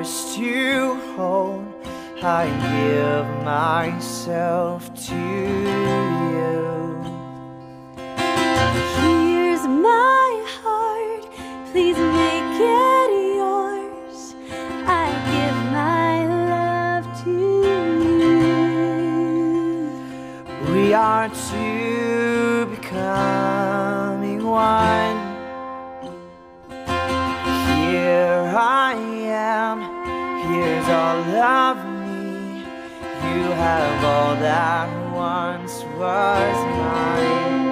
yours to hold. I give myself to you. Here's my heart, please make it yours. I give my love to you. We are two becoming of me. You have all that once was mine.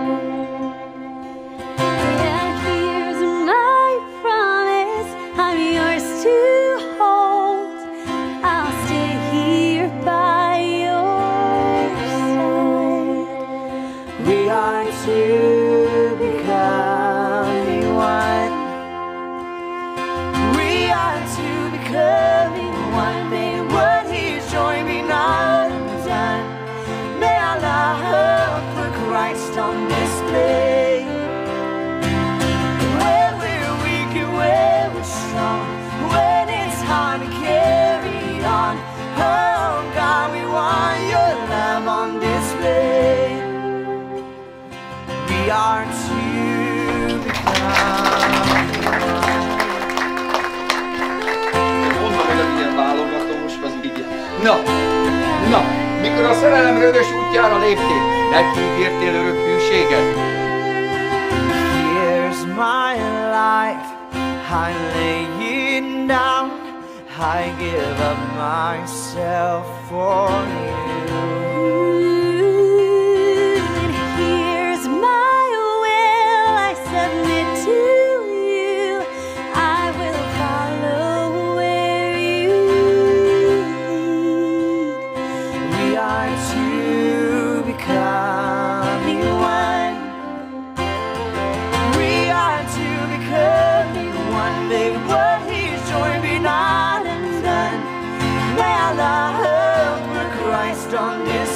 And here's my promise, I'm yours to hold. I'll stay here by your side. We are two útjára léptél, neki ígértél örök hűséget? Here's my life, I lay it down. I give up myself for you. Christ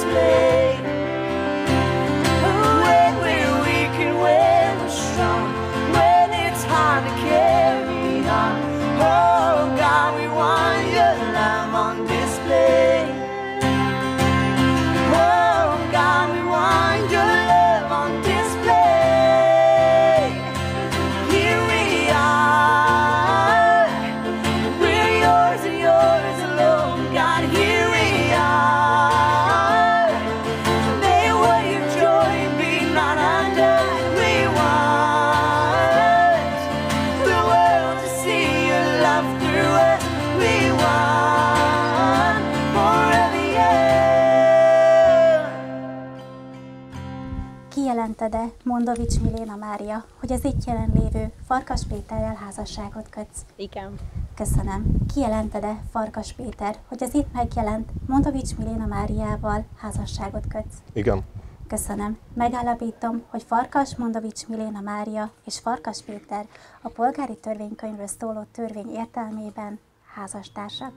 Kijelented-e, Mondovics Miléna Mária, hogy az itt jelenlévő Farkas Péterrel házasságot kötsz? Igen. Köszönöm. Kijelented-e, Farkas Péter, hogy az itt megjelent Mondovics Miléna Máriával házasságot kötsz? Igen. Köszönöm. Megállapítom, hogy Farkas Mondovics Miléna Mária és Farkas Péter a polgári törvénykönyvről szóló törvény értelmében házastársak.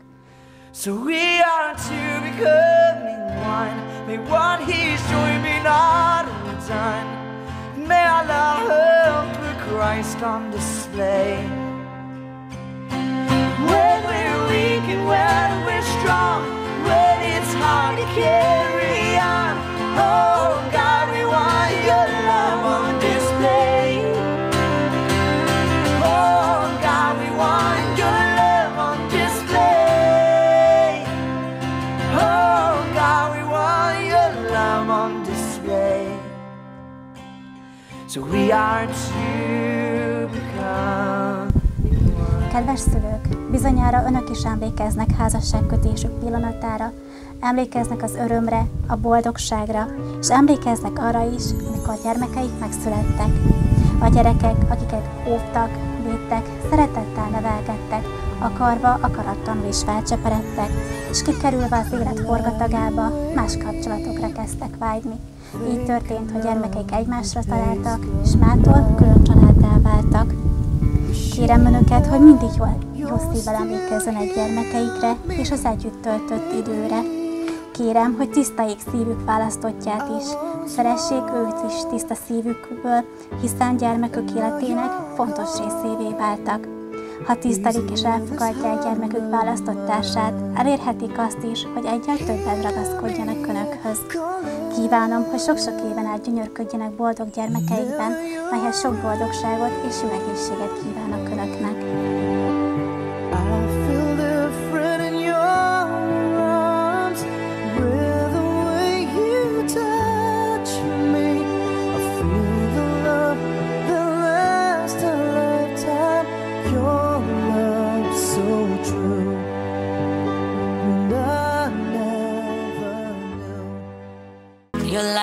So we are two becoming one. May what He's joined be not undone. May our love for Christ on display. So we are to become. Kedves szülők, bizonyára önök is emlékeznek házasságkötésük pillanatára, emlékeznek az örömre, a boldogságra, és emlékeznek arra is, amikor a gyermekeik megszülettek. A gyerekek, akiket óvtak, védtek, szeretettel nevelgettek, akarva, akaratlanul is felcseperedtek, és kikerülve az élet forgatagába, más kapcsolatokra kezdtek vágyni. Így történt, hogy gyermekeik egymásra találtak, és mától külön családdá váltak. Kérem önöket, hogy mindig jó, jó szívvel emlékezzenek gyermekeikre és az együtt töltött időre. Kérem, hogy tiszteljék szívük választottját is, szeressék őt is tiszta szívükből, hiszen gyermekük életének fontos részévé váltak. Ha tisztelik és elfogadják gyermekük választott társát, elérhetik azt is, hogy egyel többen ragaszkodjanak Önökhöz. Kívánom, hogy sok-sok éven át gyönyörködjenek boldog gyermekeikben, melyhez sok boldogságot és jó egészséget kívánok Önöknek.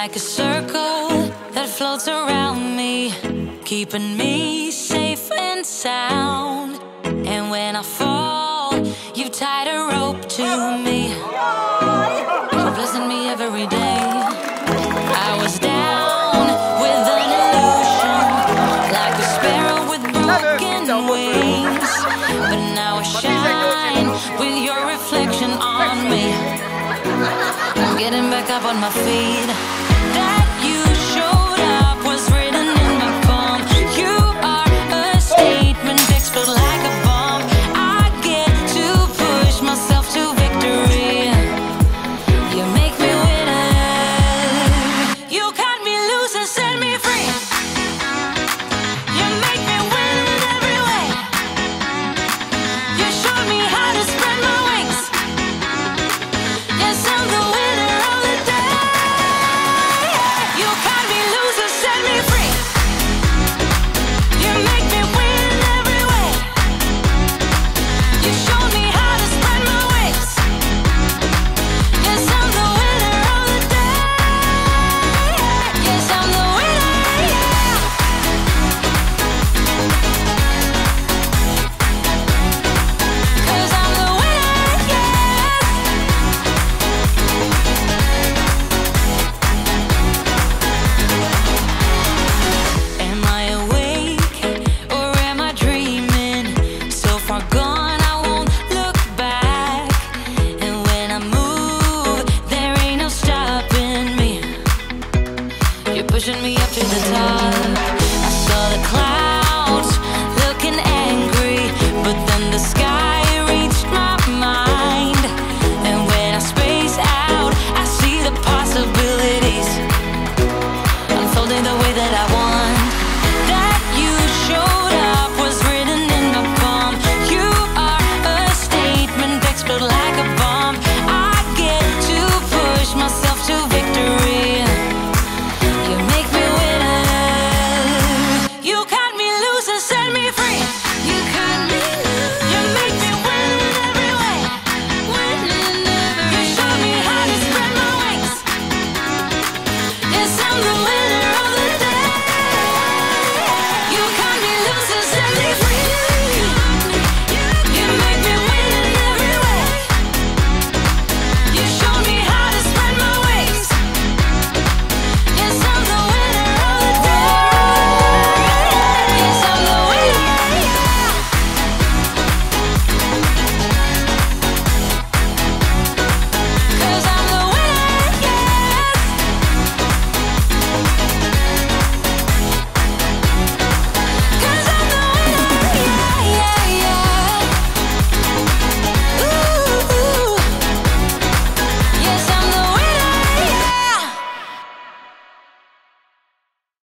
Like a circle that floats around me, keeping me safe and sound. And when I fall, you've tied a rope to me, You're blessing me every day. I was down with an illusion, like a sparrow with broken wings. But now I shine with your reflection on me. I'm getting back up on my feet.